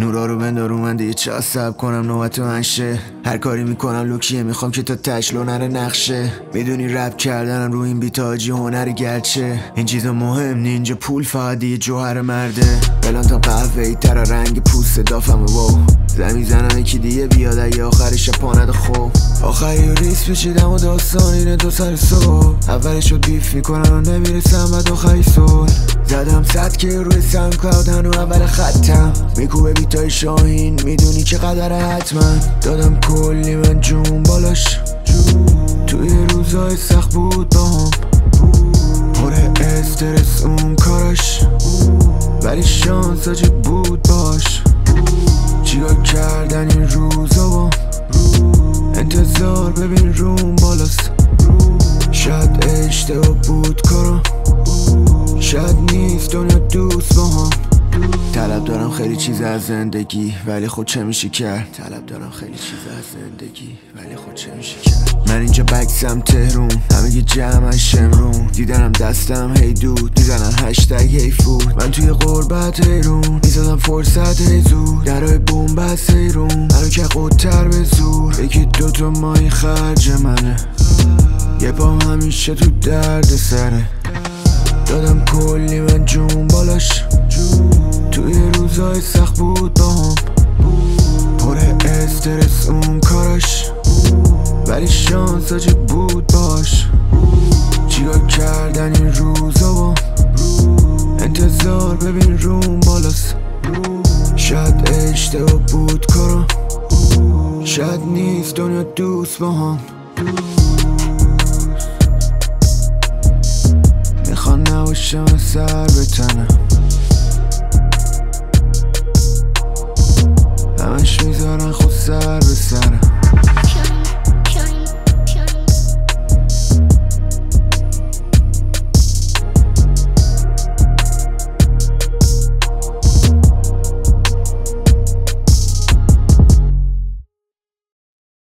نورا رو بندارو من دیگه چه کنم نوبت من شه. هر کاری می‌کنم لوکیه می‌خوام که تا تشلو نره نقشه. می‌دونی رپ کردنم رو این بیتاجی هنر گرچه. این چیزا مهم نی اینجا پول فقط جوهر مرده. بلان تا قهوه ای تر رنگ پوست دافم واو. زمین زنم یکی دیگه بیاد اگه آخرش پاند خوب. آخری ریس بشیدم و داستان اینه دو سر صبح. اولش رو دیف می‌کنن و نمی‌رسم بعد آخری سول زدم صد که روی سم کلاود هنو اول خطم. میکوبه بیتای شاهین می‌دونی که قدره حتما دادم کلی من جون بالاش. توی روزای سخت بود با هم پر استرس اون کاراش. ولی شانس آجی بود باش. چیکار کردن این روزا با انتظار ببین روم بالاست. شاید اشتباه بود کارا طلب دارم خیلی چیز از زندگی ولی خود چه میشه کرد؟ طلب دارم خیلی چیز از زندگی ولی خود چه میشه کرد؟ من اینجا بکسم تهرون همه یه جمع شمرون. دیدنم دستم هی دود می‌زنن هشتگ هی فود. من توی قربت هیرون می‌زدم فرصت هی زود. درای بومبست هیرون منو که قدتر به زور. یکی دوتا مایی خرج منه. یه پام همیشه تو درد سره. دادم کلی من جون توی روزای سخت بود با هم پر استرس اون کاراش. ولی شانس بود باش. چیکار کردن این روزا با انتظار ببین روم بالاست. شاید اشتباه بود کارا. شاید نیست دنیا دوست با هم. می‌خوان نباشم سر به تنم